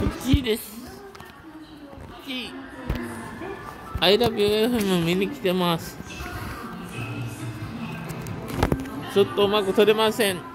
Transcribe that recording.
大きいです。大きい。アイラビュ you FM 見に来てます。ちょっとうまく撮れません。